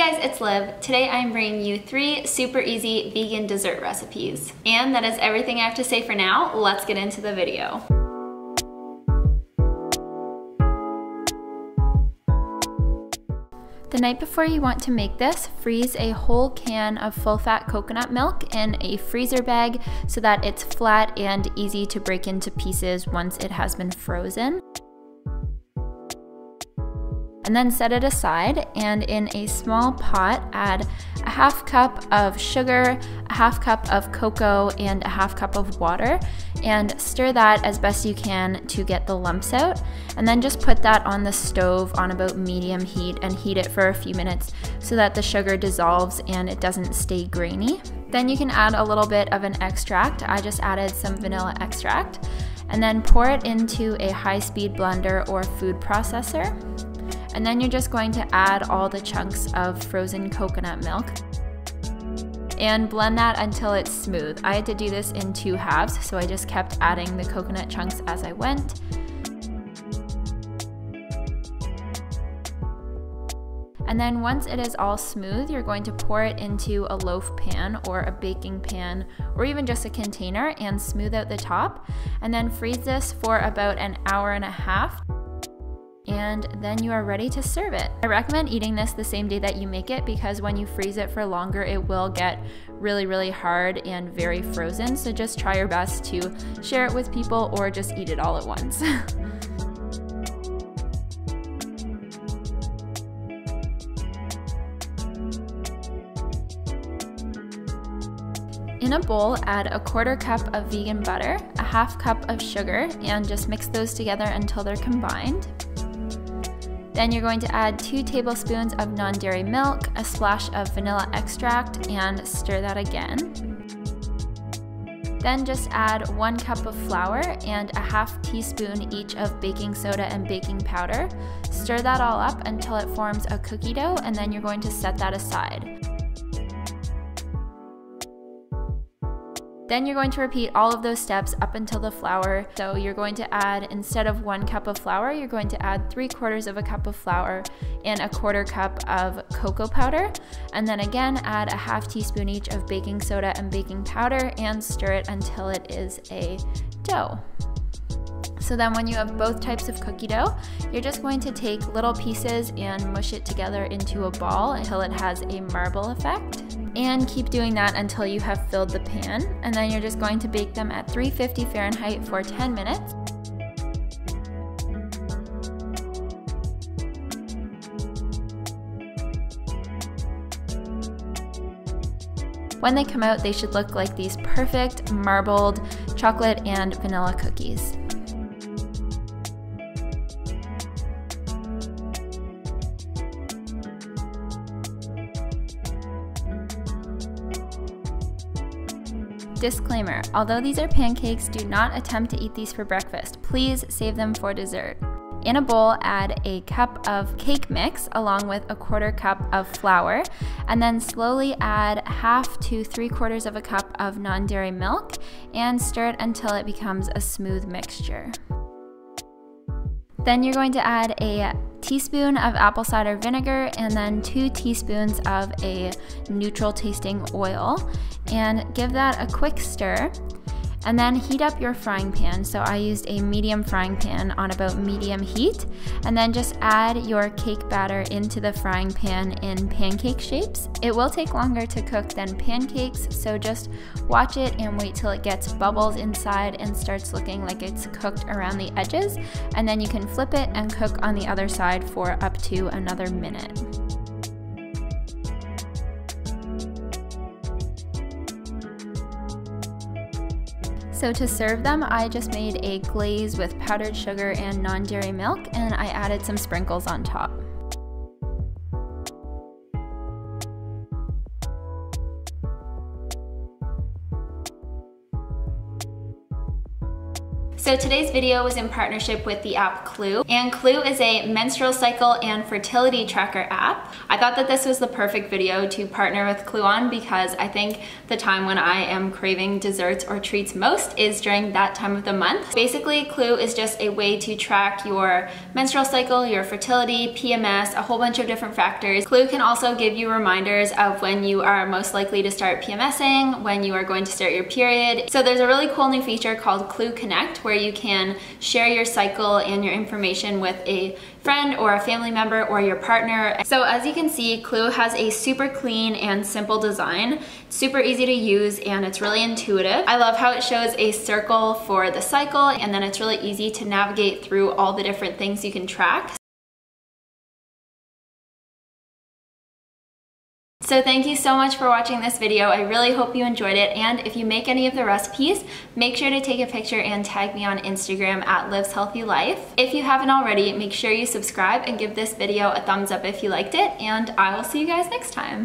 guys, it's Liv. Today I'm bringing you three super easy vegan dessert recipes. And that is everything I have to say for now. Let's get into the video. The night before you want to make this, freeze a whole can of full-fat coconut milk in a freezer bag so that it's flat and easy to break into pieces once it has been frozen and then set it aside and in a small pot add a half cup of sugar, a half cup of cocoa, and a half cup of water and stir that as best you can to get the lumps out and then just put that on the stove on about medium heat and heat it for a few minutes so that the sugar dissolves and it doesn't stay grainy. Then you can add a little bit of an extract. I just added some vanilla extract and then pour it into a high-speed blender or food processor. And then you're just going to add all the chunks of frozen coconut milk and blend that until it's smooth. I had to do this in two halves, so I just kept adding the coconut chunks as I went. And then once it is all smooth, you're going to pour it into a loaf pan or a baking pan or even just a container and smooth out the top. And then freeze this for about an hour and a half and then you are ready to serve it. I recommend eating this the same day that you make it because when you freeze it for longer, it will get really, really hard and very frozen. So just try your best to share it with people or just eat it all at once. In a bowl, add a quarter cup of vegan butter, a half cup of sugar, and just mix those together until they're combined. Then you're going to add two tablespoons of non-dairy milk, a splash of vanilla extract, and stir that again. Then just add one cup of flour and a half teaspoon each of baking soda and baking powder. Stir that all up until it forms a cookie dough and then you're going to set that aside. Then you're going to repeat all of those steps up until the flour. So you're going to add, instead of one cup of flour, you're going to add three quarters of a cup of flour and a quarter cup of cocoa powder. And then again, add a half teaspoon each of baking soda and baking powder and stir it until it is a dough. So then when you have both types of cookie dough, you're just going to take little pieces and mush it together into a ball until it has a marble effect. And keep doing that until you have filled the pan. And then you're just going to bake them at 350 Fahrenheit for 10 minutes. When they come out, they should look like these perfect marbled chocolate and vanilla cookies. Disclaimer, although these are pancakes, do not attempt to eat these for breakfast. Please save them for dessert. In a bowl, add a cup of cake mix along with a quarter cup of flour, and then slowly add half to three quarters of a cup of non dairy milk and stir it until it becomes a smooth mixture. Then you're going to add a teaspoon of apple cider vinegar and then two teaspoons of a neutral tasting oil. And give that a quick stir and then heat up your frying pan. So I used a medium frying pan on about medium heat. And then just add your cake batter into the frying pan in pancake shapes. It will take longer to cook than pancakes, so just watch it and wait till it gets bubbles inside and starts looking like it's cooked around the edges. And then you can flip it and cook on the other side for up to another minute. So to serve them, I just made a glaze with powdered sugar and non-dairy milk, and I added some sprinkles on top. So today's video was in partnership with the app Clue, and Clue is a menstrual cycle and fertility tracker app. I thought that this was the perfect video to partner with Clue on because I think the time when I am craving desserts or treats most is during that time of the month. Basically, Clue is just a way to track your menstrual cycle, your fertility, PMS, a whole bunch of different factors. Clue can also give you reminders of when you are most likely to start PMSing, when you are going to start your period. So there's a really cool new feature called Clue Connect where you can share your cycle and your information with a friend or a family member or your partner. So as you can see, Clue has a super clean and simple design, super easy to use and it's really intuitive. I love how it shows a circle for the cycle and then it's really easy to navigate through all the different things you can track. So thank you so much for watching this video. I really hope you enjoyed it. And if you make any of the recipes, make sure to take a picture and tag me on Instagram at Liv's Healthy Life. If you haven't already, make sure you subscribe and give this video a thumbs up if you liked it. And I will see you guys next time.